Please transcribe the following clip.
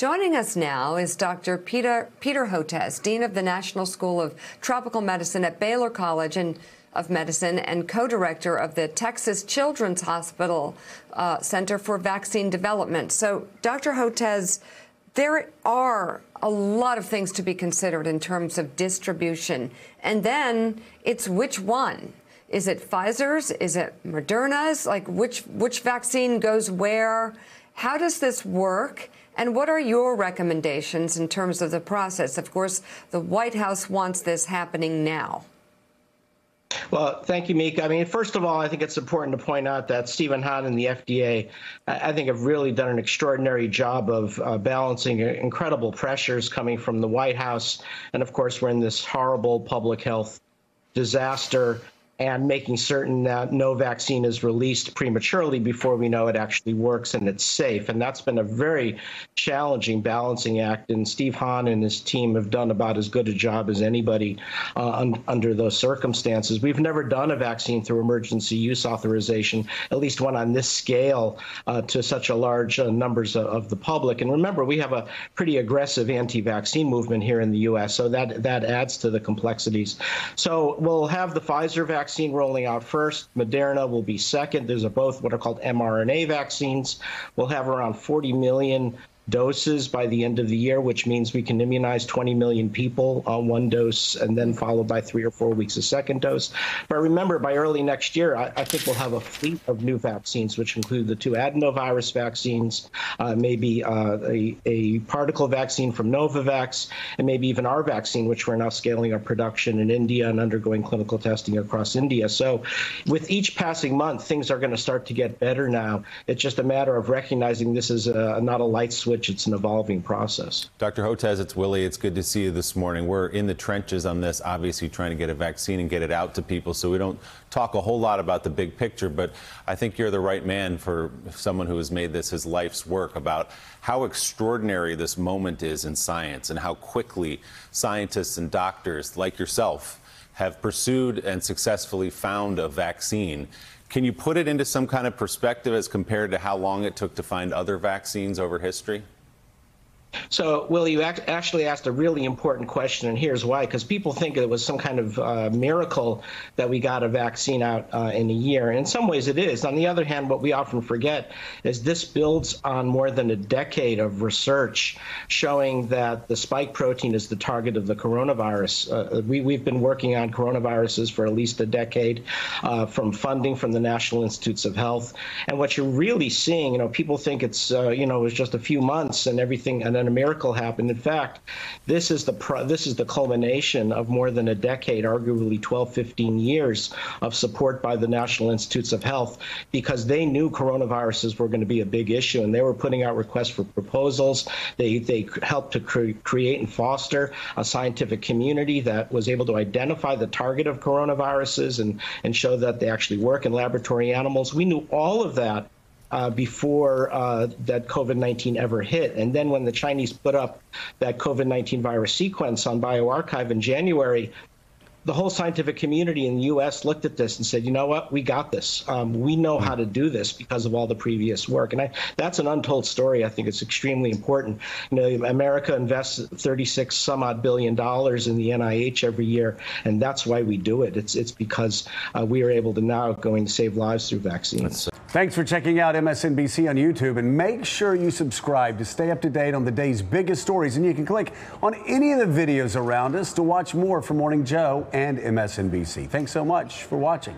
Joining us now is Dr. Peter, Peter Hotez, Dean of the National School of Tropical Medicine at Baylor College and of Medicine and co-director of the Texas Children's Hospital uh, Center for Vaccine Development. So, Dr. Hotez, there are a lot of things to be considered in terms of distribution. And then it's which one? Is it Pfizer's? Is it Moderna's? Like which which vaccine goes where? How does this work? And what are your recommendations in terms of the process? Of course, the White House wants this happening now. Well, thank you, Meek. I mean, first of all, I think it's important to point out that Stephen Hahn and the FDA, I think, have really done an extraordinary job of uh, balancing incredible pressures coming from the White House. And of course, we're in this horrible public health disaster and making certain that no vaccine is released prematurely before we know it actually works and it's safe. And that's been a very challenging balancing act. And Steve Hahn and his team have done about as good a job as anybody uh, un under those circumstances. We've never done a vaccine through emergency use authorization, at least one on this scale uh, to such a large uh, numbers of, of, the public. And remember, we have a pretty aggressive anti-vaccine movement here in the U.S., so that that adds to the complexities. So we'll have the Pfizer vaccine vaccine rolling out first. Moderna will be second. These are both what are called mRNA vaccines. We'll have around 40 million doses by the end of the year, which means we can immunize 20 million people on one dose and then followed by three or four weeks a second dose. But remember, by early next year, I, I think we'll have a fleet of new vaccines, which include the two adenovirus vaccines, uh, maybe uh, a, a, particle vaccine from Novavax, and maybe even our vaccine, which we're now scaling up production in India and undergoing clinical testing across India. So with each passing month, things are going to start to get better now. It's just a matter of recognizing this is a, not a light switch which it's an evolving process. Dr. Hotez, it's Willie. It's good to see you this morning. We're in the trenches on this, obviously trying to get a vaccine and get it out to people, so we don't talk a whole lot about the big picture, but I think you're the right man for someone who has made this his life's work about how extraordinary this moment is in science and how quickly scientists and doctors like yourself have pursued and successfully found a vaccine. Can you put it into some kind of perspective as compared to how long it took to find other vaccines over history? So, Will, you actually asked a really important question, and here's why. Because people think it was some kind of uh, miracle that we got a vaccine out uh, in a year. And in some ways, it is. On the other hand, what we often forget is this builds on more than a decade of research showing that the spike protein is the target of the coronavirus. Uh, we, we've been working on coronaviruses for at least a decade uh, from funding from the National Institutes of Health. And what you're really seeing, you know, people think it's, uh, you know, it was just a few months and everything, and then a miracle happened. In fact, this is the this is the culmination of more than a decade, arguably 12, 15 years of support by the National Institutes of Health, because they knew coronaviruses were going to be a big issue, and they were putting out requests for proposals. They they helped to cre create and foster a scientific community that was able to identify the target of coronaviruses and and show that they actually work in laboratory animals. We knew all of that uh, before uh, that COVID 19 ever hit. And then when the Chinese put up that COVID 19 virus sequence on bioRxiv in January, the whole scientific community in the U.S. looked at this and said, you know what, we got this. Um, we know how to do this because of all the previous work. And I, that's an untold story. I think it's extremely important. You know, America invests 36 some odd billion dollars in the NIH every year, and that's why we do it. It's, it's because uh, we are able to now going to save lives through vaccines. Thanks for checking out MSNBC on YouTube and make sure you subscribe to stay up to date on the day's biggest stories. And you can click on any of the videos around us to watch more from Morning Joe and MSNBC. Thanks so much for watching.